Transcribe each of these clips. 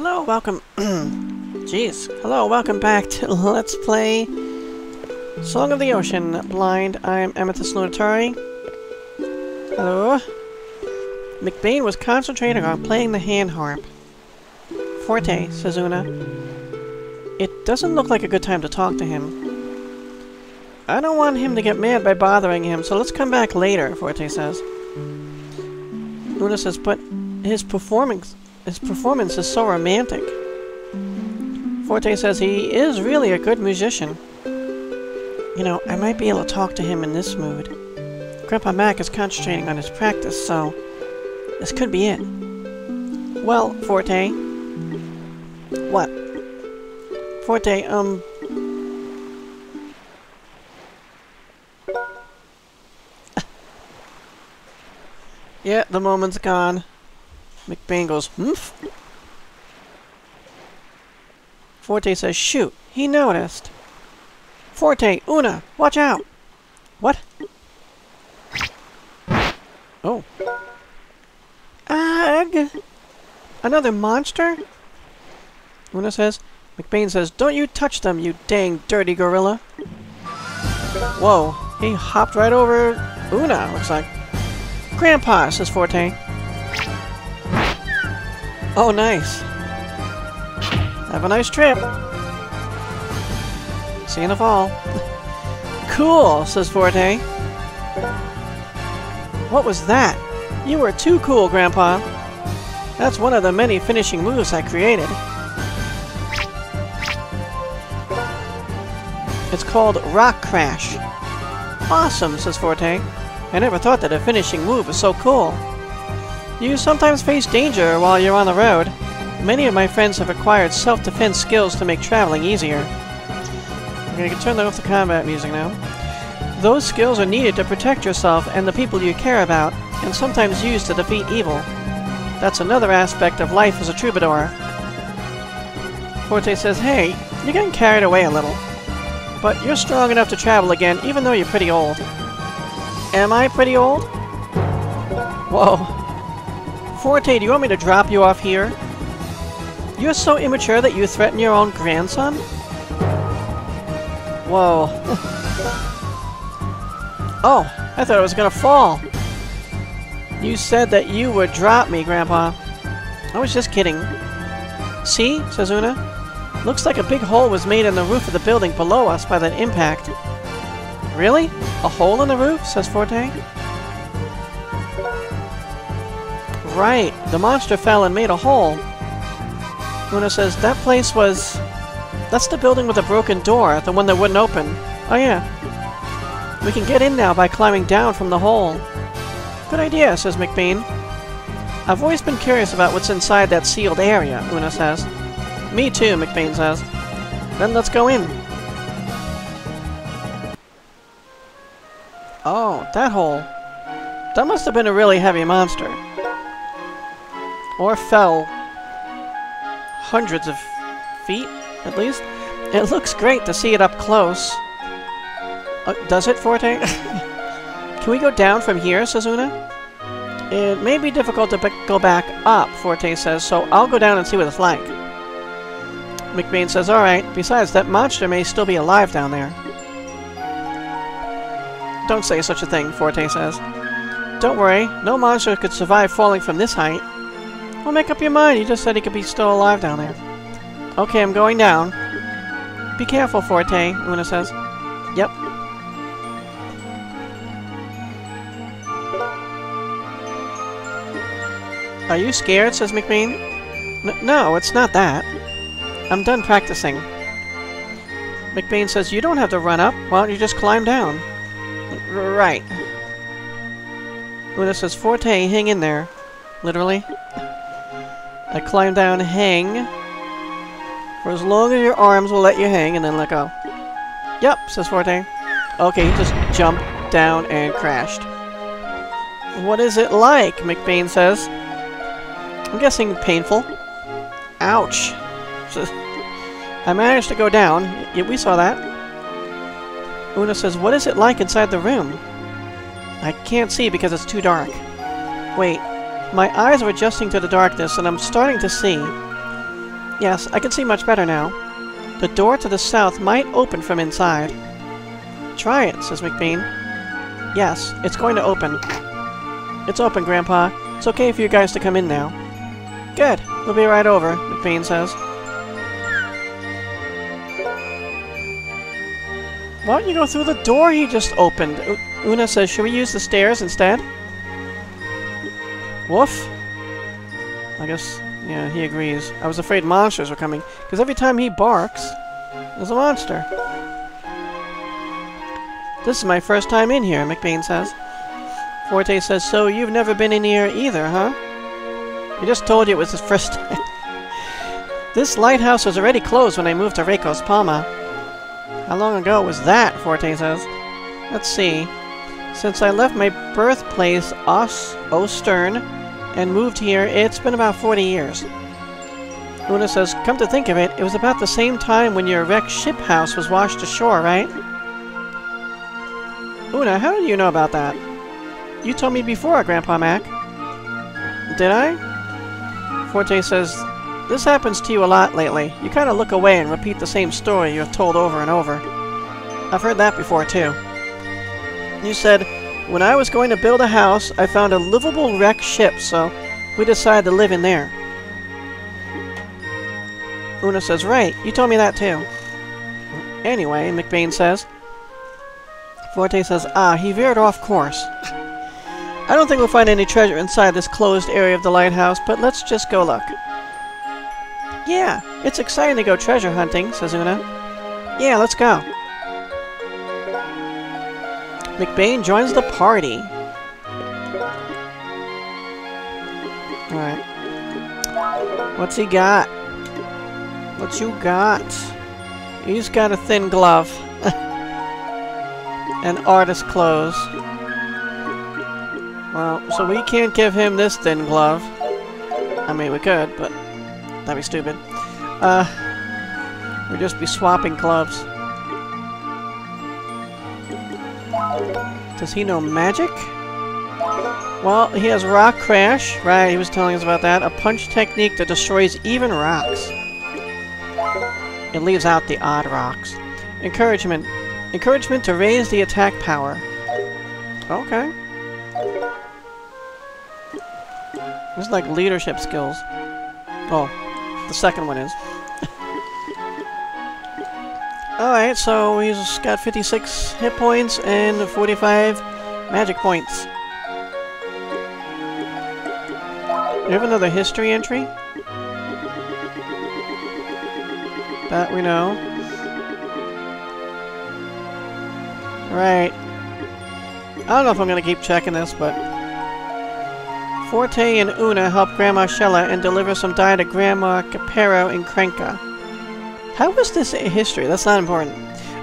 Hello, welcome. Jeez. Hello, welcome back to Let's Play Song of the Ocean Blind. I'm Amethyst Lunitari. Hello. McBain was concentrating on playing the hand harp. Forte, says Una. It doesn't look like a good time to talk to him. I don't want him to get mad by bothering him, so let's come back later, Forte says. Una says, but his performance his performance is so romantic. Forte says he is really a good musician. You know, I might be able to talk to him in this mood. Grandpa Mac is concentrating on his practice, so this could be it. Well, Forte. What? Forte, um... yeah, the moment's gone. McBain goes, humph. Forte says, shoot, he noticed. Forte, Una, watch out! What? Oh. Ag! Another monster? Una says. McBain says, don't you touch them, you dang dirty gorilla. Whoa, he hopped right over Una, looks like. Grandpa, says Forte. Oh, nice. Have a nice trip. See you in the fall. cool, says Forte. What was that? You were too cool, Grandpa. That's one of the many finishing moves I created. It's called Rock Crash. Awesome, says Forte. I never thought that a finishing move was so cool. You sometimes face danger while you're on the road. Many of my friends have acquired self-defense skills to make traveling easier. I'm gonna turn off the combat music now. Those skills are needed to protect yourself and the people you care about, and sometimes used to defeat evil. That's another aspect of life as a troubadour. Forte says, Hey, you're getting carried away a little. But you're strong enough to travel again, even though you're pretty old. Am I pretty old? Whoa. Forte, do you want me to drop you off here? You're so immature that you threaten your own grandson? Whoa. oh, I thought I was gonna fall. You said that you would drop me, Grandpa. I was just kidding. See, says Una. Looks like a big hole was made in the roof of the building below us by that impact. Really? A hole in the roof? says Forte. Right, the monster fell and made a hole. Una says, that place was... That's the building with the broken door, the one that wouldn't open. Oh yeah. We can get in now by climbing down from the hole. Good idea, says McBean. I've always been curious about what's inside that sealed area, Una says. Me too, McBain says. Then let's go in. Oh, that hole. That must have been a really heavy monster. Or fell hundreds of feet, at least. It looks great to see it up close. Uh, does it, Forte? Can we go down from here, says Una? It may be difficult to go back up, Forte says, so I'll go down and see what it's like. McBain says, alright, besides, that monster may still be alive down there. Don't say such a thing, Forte says. Don't worry, no monster could survive falling from this height. Well, make up your mind. You just said he could be still alive down there. Okay, I'm going down. Be careful, Forte, Una says. Yep. Are you scared, says McBean. N no, it's not that. I'm done practicing. McBean says, you don't have to run up. Why don't you just climb down? R right. Una says, Forte, hang in there. Literally. I climb down, hang. For as long as your arms will let you hang, and then let go. Yep, says Forte. Okay, he just jumped down and crashed. What is it like? McBain says. I'm guessing painful. Ouch. I managed to go down. We saw that. Una says, what is it like inside the room? I can't see because it's too dark. Wait, my eyes are adjusting to the darkness and I'm starting to see. Yes, I can see much better now. The door to the south might open from inside. Try it, says McBean. Yes, it's going to open. It's open, Grandpa. It's okay for you guys to come in now. Good. We'll be right over, McBean says. Why don't you go through the door he just opened? U Una says, should we use the stairs instead? Woof. I guess, yeah, he agrees. I was afraid monsters were coming, because every time he barks, there's a monster. This is my first time in here, McBean says. Forte says, so you've never been in here either, huh? He just told you it was his first time. this lighthouse was already closed when I moved to Reykos Palma. How long ago was that, Forte says? Let's see. Since I left my birthplace, Os Ostern, and moved here, it's been about 40 years. Una says, come to think of it, it was about the same time when your wrecked ship house was washed ashore, right? Una, how do you know about that? You told me before, Grandpa Mac. Did I? Forte says, this happens to you a lot lately. You kind of look away and repeat the same story you have told over and over. I've heard that before, too. You said, when I was going to build a house, I found a livable wrecked ship, so we decided to live in there. Una says, right, you told me that too. Anyway, McBain says. Forte says, ah, he veered off course. I don't think we'll find any treasure inside this closed area of the lighthouse, but let's just go look. Yeah, it's exciting to go treasure hunting, says Una. Yeah, let's go. McBain joins the party. Alright. What's he got? What you got? He's got a thin glove. and artist clothes. Well, so we can't give him this thin glove. I mean, we could, but that'd be stupid. Uh, we'd just be swapping gloves. Does he know magic? Well, he has Rock Crash. Right, he was telling us about that. A punch technique that destroys even rocks. It leaves out the odd rocks. Encouragement. Encouragement to raise the attack power. Okay. This is like leadership skills. Oh, the second one is. Alright, so he's got 56 hit points and 45 magic points. We have another history entry. That we know. Right. I don't know if I'm gonna keep checking this, but... Forte and Una help Grandma Shella and deliver some dye to Grandma Capero in Krenka. How was this a history? That's not important.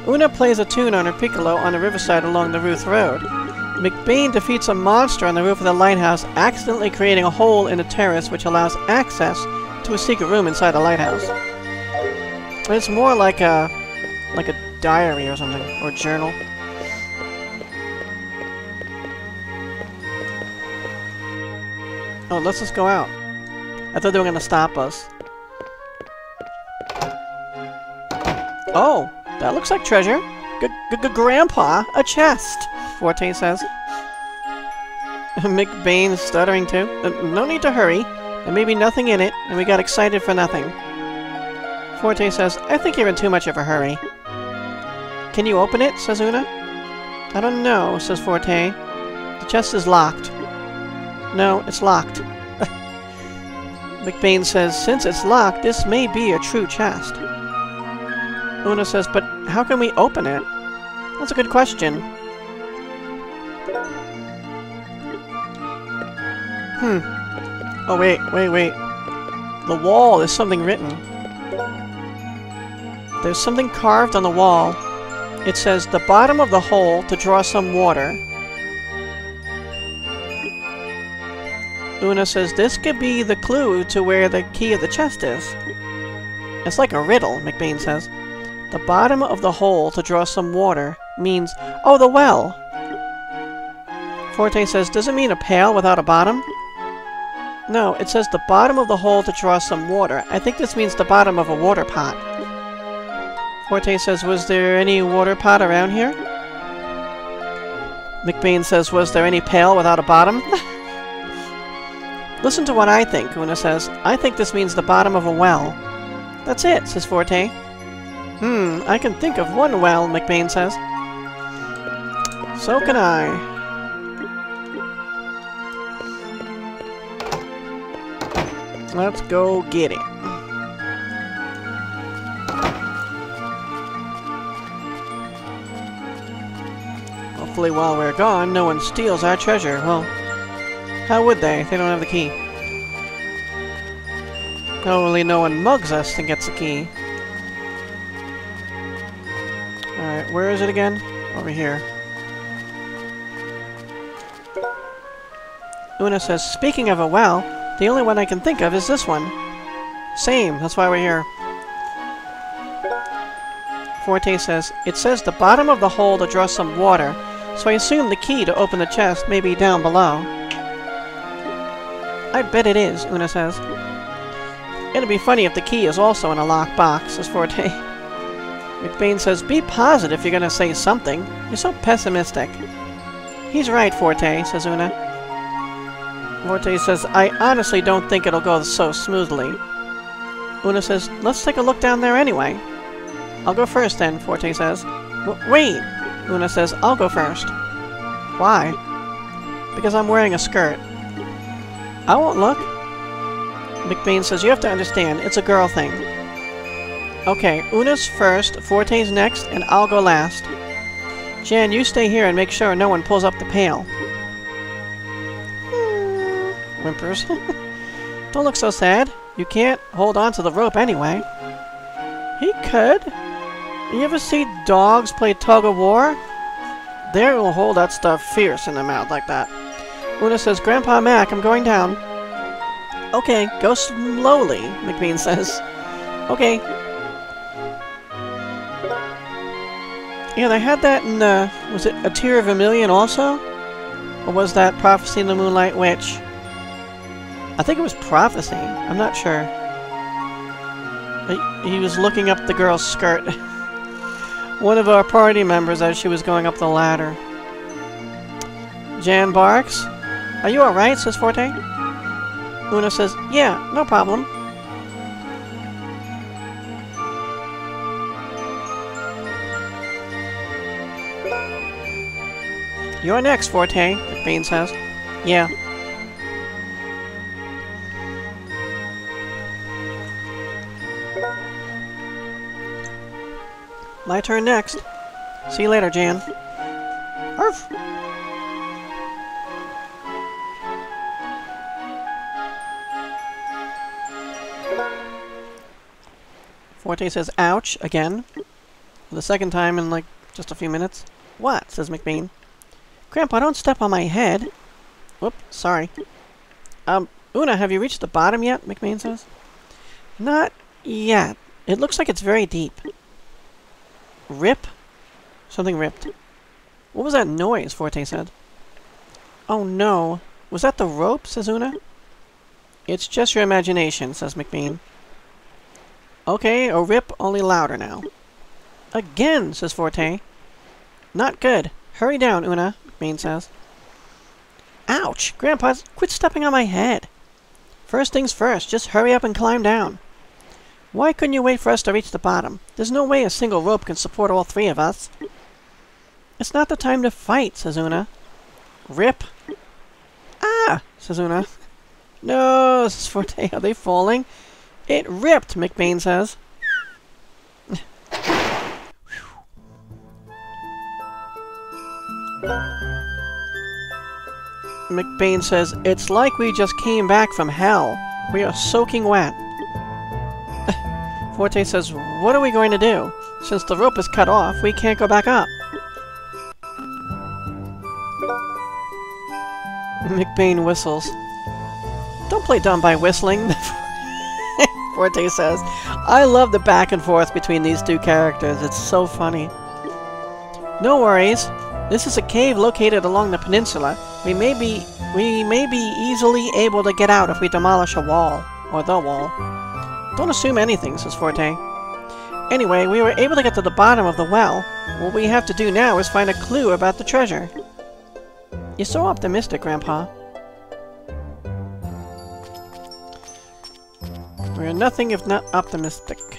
Una plays a tune on her piccolo on the riverside along the Ruth Road. McBain defeats a monster on the roof of the lighthouse, accidentally creating a hole in the terrace which allows access to a secret room inside the lighthouse. It's more like a... like a diary or something, or journal. Oh, let's just go out. I thought they were gonna stop us. Oh, that looks like treasure. G -g -g Grandpa, a chest, Forte says. McBain stuttering too. Uh, no need to hurry. There may be nothing in it, and we got excited for nothing. Forte says, I think you're in too much of a hurry. Can you open it? says Una. I don't know, says Forte. The chest is locked. No, it's locked. McBain says, since it's locked, this may be a true chest. Una says, but how can we open it? That's a good question. Hmm. Oh, wait, wait, wait. The wall, there's something written. There's something carved on the wall. It says, the bottom of the hole to draw some water. Una says, this could be the clue to where the key of the chest is. It's like a riddle, McBain says. The bottom of the hole to draw some water means, oh, the well. Forte says, does it mean a pail without a bottom? No, it says the bottom of the hole to draw some water. I think this means the bottom of a water pot. Forte says, was there any water pot around here? McBain says, was there any pail without a bottom? Listen to what I think, Una says. I think this means the bottom of a well. That's it, says Forte. Hmm, I can think of one well, McBain says. So can I. Let's go get it. Hopefully while we're gone, no one steals our treasure. Well, how would they? They don't have the key. Hopefully no one mugs us and gets the key. Alright, where is it again? Over here. Una says, speaking of a well, the only one I can think of is this one. Same, that's why we're here. Forte says, It says the bottom of the hole to draw some water, so I assume the key to open the chest may be down below. I bet it is, Una says. It'd be funny if the key is also in a locked box, says Forte. McBain says, Be positive if you're gonna say something. You're so pessimistic. He's right, Forte, says Una. Forte says, I honestly don't think it'll go so smoothly. Una says, let's take a look down there anyway. I'll go first then, Forte says. Wait! Una says, I'll go first. Why? Because I'm wearing a skirt. I won't look. McBain says, you have to understand, it's a girl thing. Okay, Una's first, Forte's next, and I'll go last. Jan, you stay here and make sure no one pulls up the pail hmm. whimpers. Don't look so sad. You can't hold on to the rope anyway. He could. You ever see dogs play tug-of-war? They will hold that stuff fierce in their mouth like that. Una says, Grandpa Mac, I'm going down. Okay, go slowly, McBean says. Okay. Yeah, they had that in, uh, was it A Tear of Vermillion also? Or was that Prophecy in the Moonlight Witch? I think it was prophecy. I'm not sure. He was looking up the girl's skirt. One of our party members as she was going up the ladder. Jan barks. Are you alright? says Forte. Una says, Yeah, no problem. You're next, Forte, McBain says. Yeah, My turn next. See you later, Jan. Arf! Forte says, ouch, again. For the second time in, like, just a few minutes. What? says McBean. Grandpa, I don't step on my head. Whoop, sorry. Um, Una, have you reached the bottom yet? McBean says. Not yet. It looks like it's very deep. Rip? Something ripped. What was that noise? Forte said. Oh no. Was that the rope? says Una. It's just your imagination, says McBean. Okay, a rip, only louder now. Again, says Forte. Not good. Hurry down, Una, McBean says. Ouch! Grandpa, quit stepping on my head. First things first, just hurry up and climb down. Why couldn't you wait for us to reach the bottom? There's no way a single rope can support all three of us. It's not the time to fight, says Una. Rip. Ah, says Una. No, says Forte. Are they falling? It ripped, McBain says. McBain says, It's like we just came back from hell. We are soaking wet. Forte says, What are we going to do? Since the rope is cut off, we can't go back up. McBain whistles. Don't play dumb by whistling, Forte says. I love the back and forth between these two characters. It's so funny. No worries. This is a cave located along the peninsula, We may be we may be easily able to get out if we demolish a wall. Or the wall. Don't assume anything, says Forte. Anyway, we were able to get to the bottom of the well. What we have to do now is find a clue about the treasure. You're so optimistic, Grandpa. We're nothing if not optimistic.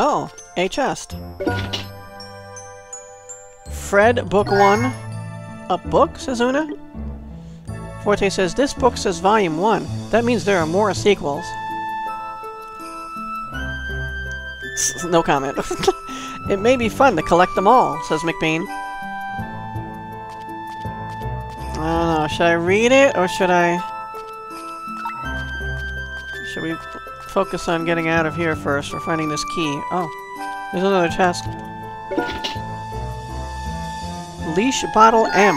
Oh, a chest. Fred, Book 1. A book, says Una? Forte says, this book says Volume 1. That means there are more sequels. no comment. it may be fun to collect them all, says McBean. I don't know, should I read it, or should I... focus on getting out of here first, or finding this key? Oh, there's another chest. Leash Bottle M.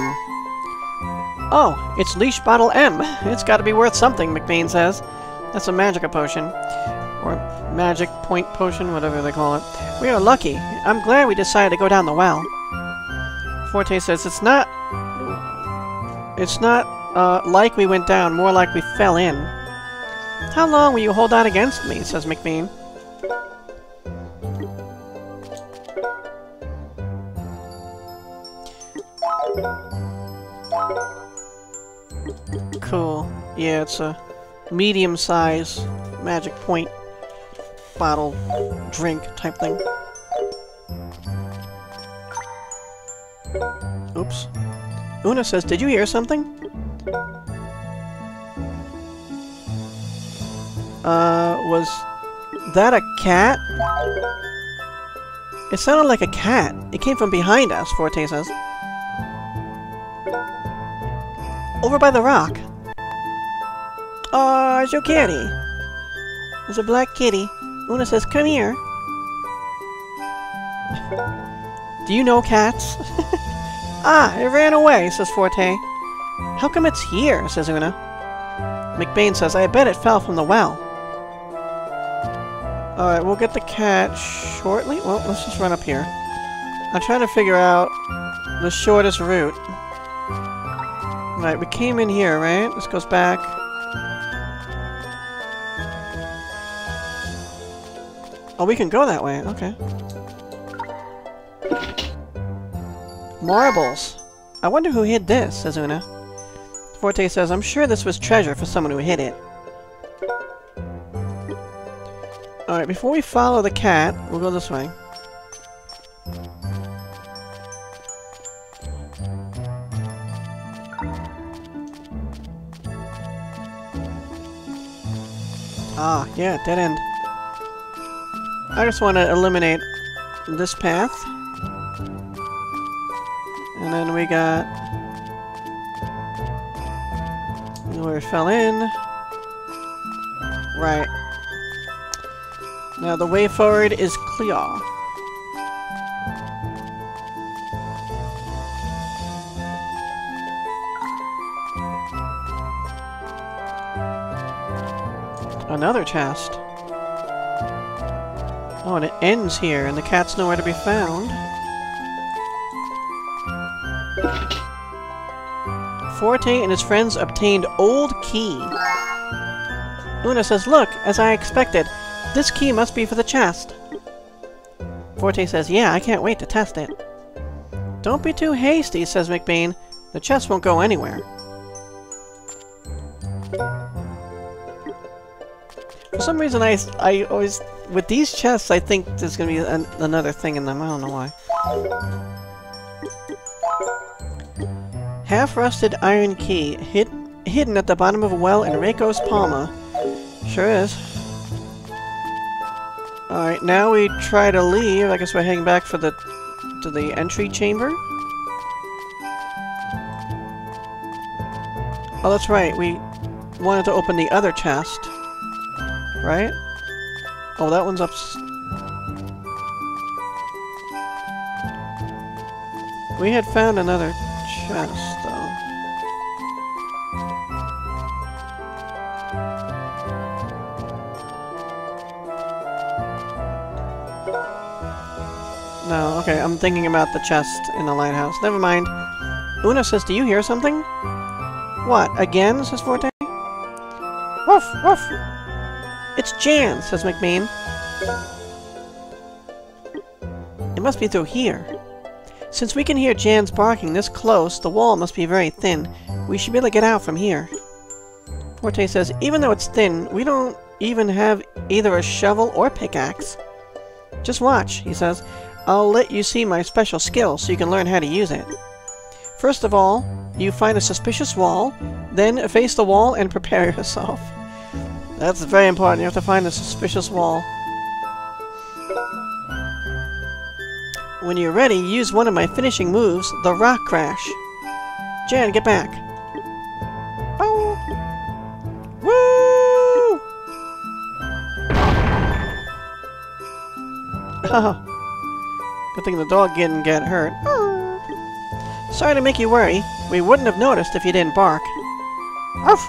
Oh, it's Leash Bottle M. It's gotta be worth something, McBean says. That's a magica potion. Or magic point potion, whatever they call it. We are lucky. I'm glad we decided to go down the well. Forte says it's not... It's not, uh, like we went down, more like we fell in. How long will you hold out against me, says McBean. Cool. Yeah, it's a medium-size magic point bottle drink type thing. Oops. Una says, did you hear something? Uh, was that a cat? It sounded like a cat. It came from behind us, Forte says. Over by the rock. Oh, it's your kitty. There's a black kitty. Una says, come here. Do you know cats? ah, it ran away, says Forte. How come it's here, says Una. McBain says, I bet it fell from the well. Alright, we'll get the cat shortly. Well, let's just run up here. I'm trying to figure out the shortest route. Right, we came in here, right? This goes back. Oh, we can go that way. Okay. Marbles. I wonder who hid this, says Una. Forte says, I'm sure this was treasure for someone who hid it. Alright, before we follow the cat, we'll go this way. Ah, yeah, dead end. I just want to eliminate this path. And then we got... Where it fell in. Right. Now the way forward is clear. Another chest. Oh, and it ends here, and the cat's nowhere to be found. Forte and his friends obtained Old Key. Una says, Look, as I expected, this key must be for the chest. Forte says, Yeah, I can't wait to test it. Don't be too hasty, says McBain. The chest won't go anywhere. For some reason, I, I always... With these chests, I think there's gonna be an, another thing in them. I don't know why. Half-rusted iron key, hid, hidden at the bottom of a well in Reiko's Palma. Sure is. Alright, now we try to leave. I guess we're heading back for the to the entry chamber. Oh, that's right. We wanted to open the other chest. Right? Oh, that one's up... We had found another chest, No, okay, I'm thinking about the chest in the lighthouse. Never mind. Una says, do you hear something? What, again? says Forte. Woof, woof! It's Jan, says McBain. It must be through here. Since we can hear Jan's barking this close, the wall must be very thin. We should be able to get out from here. Forte says, even though it's thin, we don't even have either a shovel or pickaxe. Just watch, he says. I'll let you see my special skill so you can learn how to use it. First of all, you find a suspicious wall, then face the wall and prepare yourself. That's very important, you have to find a suspicious wall. When you're ready, use one of my finishing moves, the Rock Crash. Jan, get back. Oh! Woo! Oh. Good thing the dog didn't get hurt. Sorry to make you worry. We wouldn't have noticed if you didn't bark. Arf!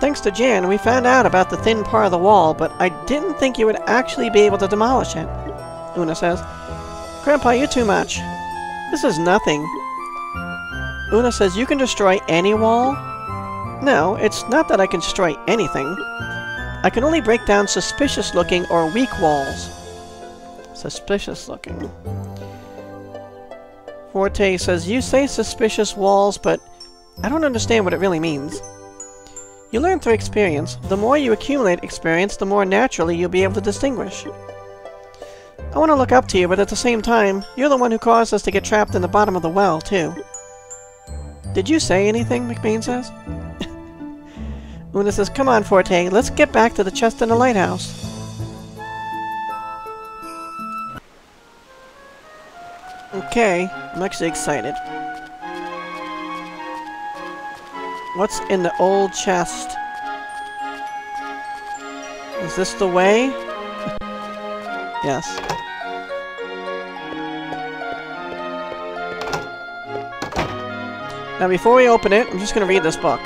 Thanks to Jan, we found out about the thin part of the wall, but I didn't think you would actually be able to demolish it, Una says. Grandpa, you're too much. This is nothing. Una says you can destroy any wall? No, it's not that I can destroy anything. I can only break down suspicious-looking or weak walls. Suspicious-looking. Forte says, you say suspicious walls, but I don't understand what it really means. You learn through experience. The more you accumulate experience, the more naturally you'll be able to distinguish. I want to look up to you, but at the same time, you're the one who caused us to get trapped in the bottom of the well, too. Did you say anything, McBain says? Una says, come on, Forte, let's get back to the chest in the lighthouse. Okay, I'm actually excited. What's in the old chest? Is this the way? yes. Now before we open it, I'm just going to read this book.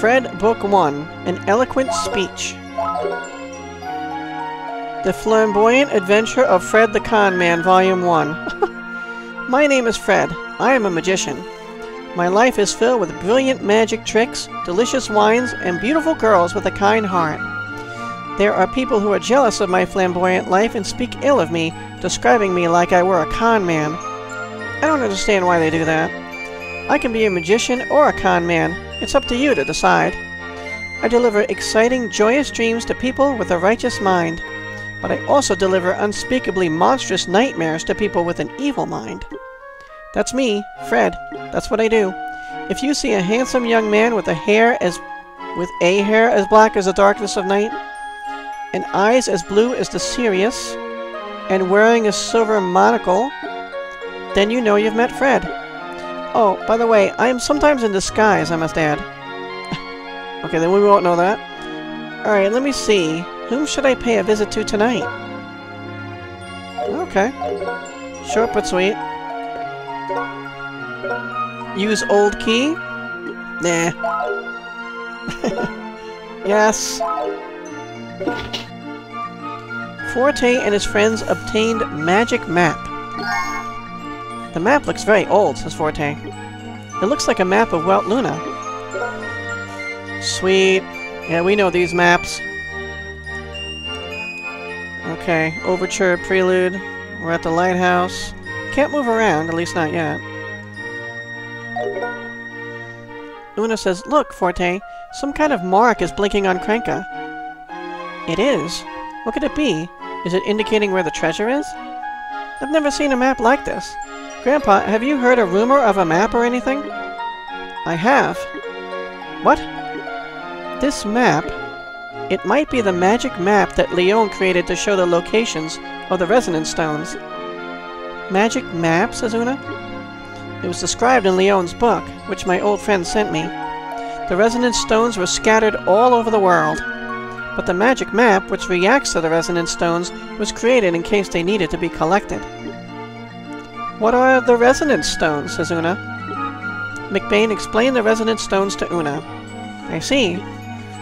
Fred Book 1, An Eloquent Speech. The Flamboyant Adventure of Fred the Con Man, Volume 1. My name is Fred. I am a magician. My life is filled with brilliant magic tricks, delicious wines, and beautiful girls with a kind heart. There are people who are jealous of my flamboyant life and speak ill of me, describing me like I were a con man. I don't understand why they do that. I can be a magician or a con man. It's up to you to decide. I deliver exciting, joyous dreams to people with a righteous mind. But I also deliver unspeakably monstrous nightmares to people with an evil mind. That's me, Fred. That's what I do. If you see a handsome young man with a hair as with a hair as black as the darkness of night, and eyes as blue as the Sirius, and wearing a silver monocle, then you know you've met Fred. Oh, by the way, I am sometimes in disguise, I must add. okay, then we won't know that. Alright, let me see. Whom should I pay a visit to tonight? Okay. Short but sweet. Use old key? Nah. yes. Forte and his friends obtained magic map. The map looks very old, says Forte. It looks like a map of Weltluna. Sweet. Yeah, we know these maps. Okay, Overture, Prelude. We're at the lighthouse. Can't move around, at least not yet. Una says, Look, Forte, some kind of mark is blinking on Krenka. It is? What could it be? Is it indicating where the treasure is? I've never seen a map like this. Grandpa, have you heard a rumor of a map or anything? I have. What? This map? It might be the magic map that Leon created to show the locations of the resonance stones. Magic map, says Una? It was described in Leon's book, which my old friend sent me. The resonance stones were scattered all over the world. But the magic map, which reacts to the resonance stones, was created in case they needed to be collected. What are the resonance stones? says Una. McBain explained the resonance stones to Una. I see.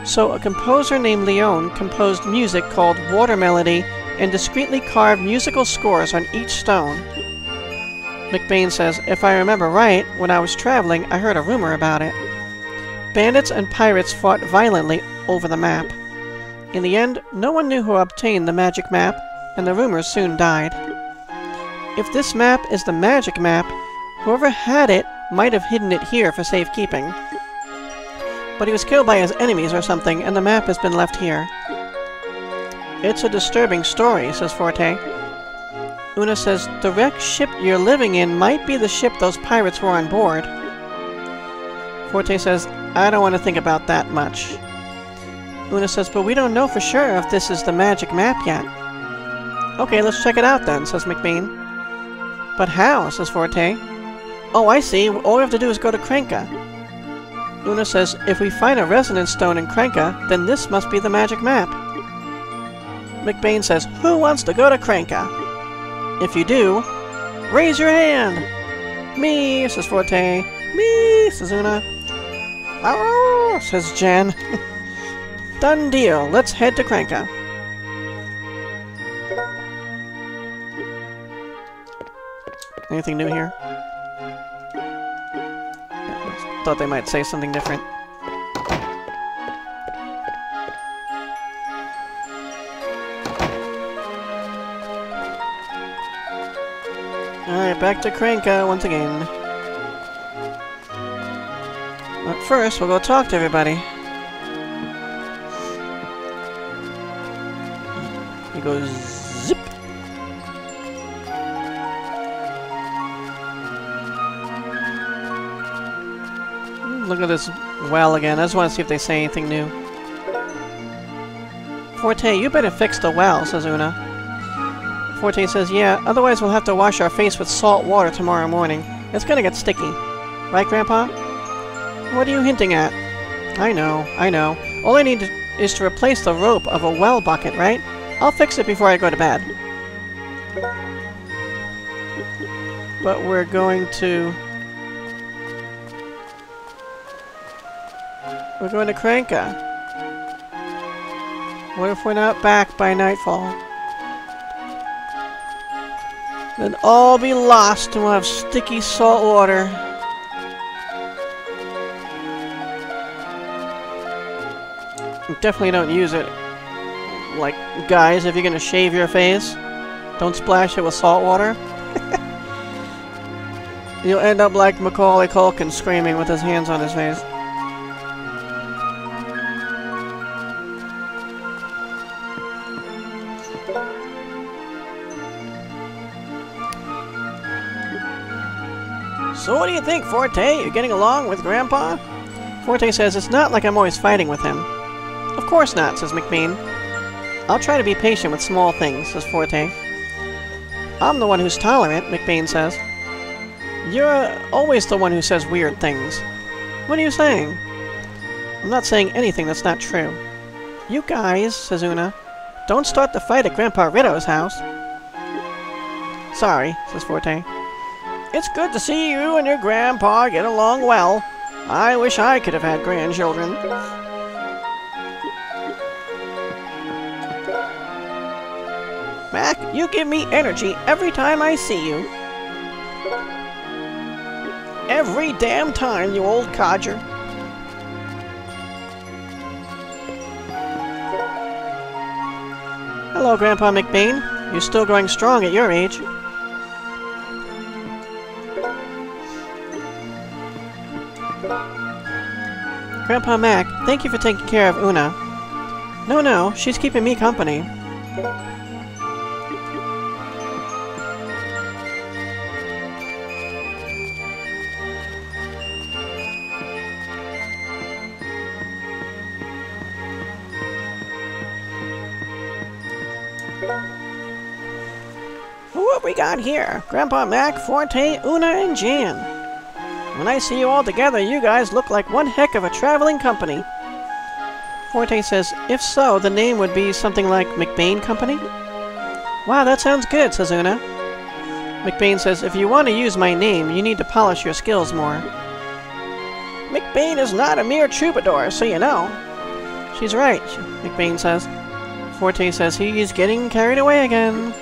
So a composer named Leone composed music called Water Melody and discreetly carved musical scores on each stone. McBain says, If I remember right, when I was traveling, I heard a rumor about it. Bandits and pirates fought violently over the map. In the end, no one knew who obtained the magic map, and the rumors soon died. If this map is the magic map, whoever had it might have hidden it here for safekeeping. But he was killed by his enemies or something, and the map has been left here. It's a disturbing story, says Forte. Una says, the wrecked ship you're living in might be the ship those pirates were on board. Forte says, I don't want to think about that much. Una says, but we don't know for sure if this is the magic map yet. Okay, let's check it out then, says McBean. But how, says Forte. Oh, I see. All we have to do is go to Krenka. Una says, if we find a resonance stone in Krenka, then this must be the magic map. McBain says, who wants to go to Krenka? If you do, raise your hand! Me, says Forte. Me, says Una. Oh, says Jan. Done deal. Let's head to Krenka. Anything new here? Thought they might say something different. Alright, back to Krenka uh, once again. But first, we'll go talk to everybody. He goes Look at this well again. I just want to see if they say anything new. Forte, you better fix the well, says Una. Forte says, yeah, otherwise we'll have to wash our face with salt water tomorrow morning. It's gonna get sticky. Right, Grandpa? What are you hinting at? I know, I know. All I need to, is to replace the rope of a well bucket, right? I'll fix it before I go to bed. But we're going to... We're going to Krenka. What if we're not back by nightfall? Then all be lost and we'll have sticky salt water. Definitely don't use it. Like, guys, if you're gonna shave your face, don't splash it with salt water. You'll end up like Macaulay Culkin screaming with his hands on his face. Think, Forte? You're getting along with Grandpa? Forte says it's not like I'm always fighting with him. Of course not, says McBean. I'll try to be patient with small things, says Forte. I'm the one who's tolerant, McBean says. You're always the one who says weird things. What are you saying? I'm not saying anything that's not true. You guys, says Una, don't start the fight at Grandpa Riddow's house. Sorry, says Forte. It's good to see you and your grandpa get along well. I wish I could have had grandchildren. Mac, you give me energy every time I see you. Every damn time, you old codger. Hello, Grandpa McBain. You're still growing strong at your age. Grandpa Mac, thank you for taking care of Una. No, no, she's keeping me company. What we got here? Grandpa Mac, Forte, Una, and Jan. When I see you all together, you guys look like one heck of a traveling company. Forte says, if so, the name would be something like McBain Company? Wow, that sounds good, says Una. McBain says, if you want to use my name, you need to polish your skills more. McBain is not a mere troubadour, so you know. She's right, McBain says. Forte says he's getting carried away again.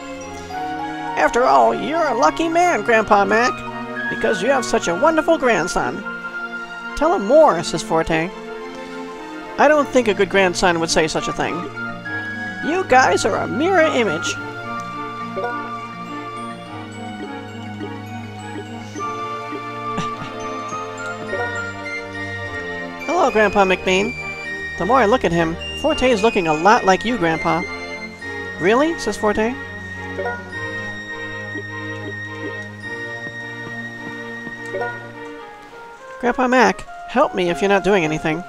After all, you're a lucky man, Grandpa Mac, because you have such a wonderful grandson. Tell him more, says Forte. I don't think a good grandson would say such a thing. You guys are a mirror image. Hello, Grandpa McBain. The more I look at him, Forte is looking a lot like you, Grandpa. Really? says Forte. Grandpa Mac, help me if you're not doing anything.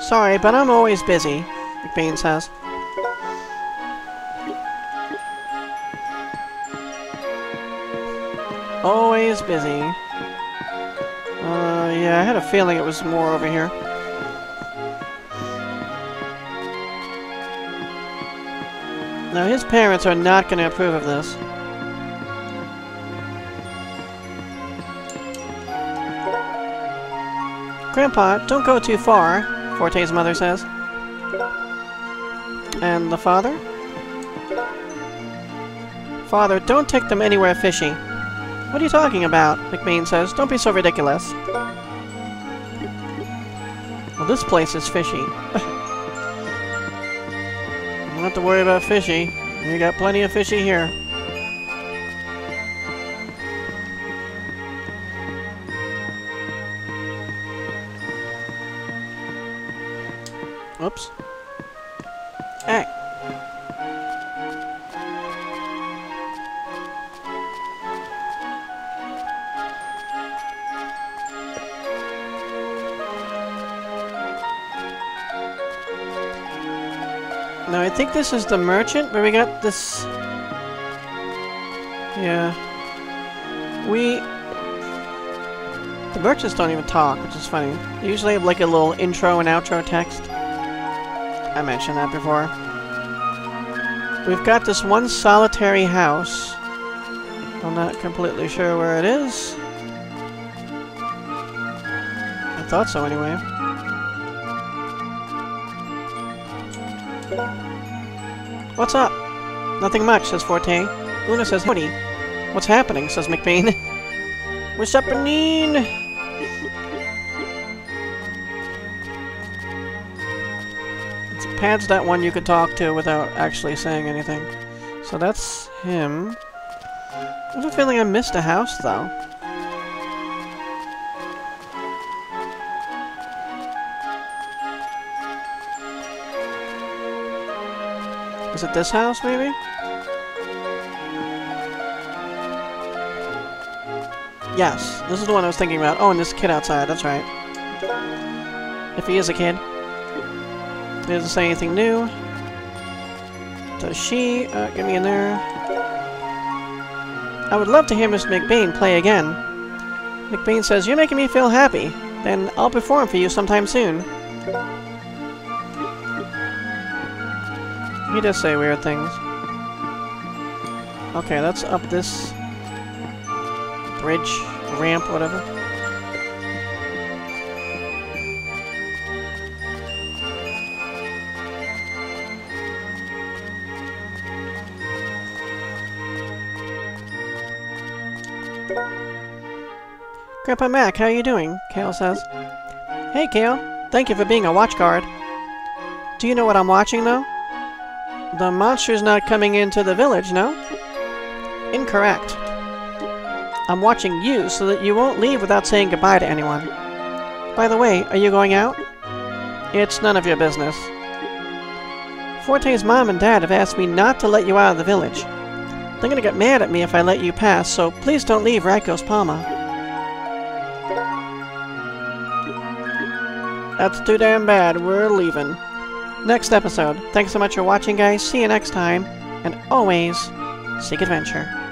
Sorry, but I'm always busy, McBain says. Always busy. Uh, yeah, I had a feeling it was more over here. Now, his parents are not going to approve of this. Grandpa, don't go too far, Forte's mother says. And the father? Father, don't take them anywhere fishy. What are you talking about? McBain says. Don't be so ridiculous. Well, this place is fishy. Don't have to worry about fishy. We got plenty of fishy here. Oops. Hey. Now, I think this is the merchant, where we got this... Yeah. We... The merchants don't even talk, which is funny. They usually have like a little intro and outro text. I mentioned that before. We've got this one solitary house. I'm not completely sure where it is. I thought so anyway. What's up? Nothing much, says Forte. Una says, howdy. What's happening, says McBain. What's happening? It's Pad's that one you could talk to without actually saying anything. So that's him. I have a feeling I missed a house, though. Is it this house, maybe? Yes, this is the one I was thinking about. Oh, and this kid outside, that's right. If he is a kid. He doesn't say anything new. Does she? Uh, get me in there. I would love to hear Mr. McBain play again. McBain says, You're making me feel happy. Then I'll perform for you sometime soon. He does say weird things. Okay, let's up this bridge, ramp, whatever. Grandpa Mac, how are you doing? Kale says. Hey, Kale. Thank you for being a watch guard. Do you know what I'm watching, though? The monster's not coming into the village, no? Incorrect. I'm watching you so that you won't leave without saying goodbye to anyone. By the way, are you going out? It's none of your business. Forte's mom and dad have asked me not to let you out of the village. They're gonna get mad at me if I let you pass, so please don't leave Rikos Palma. That's too damn bad. We're leaving. Next episode. Thanks so much for watching, guys. See you next time. And always, seek adventure.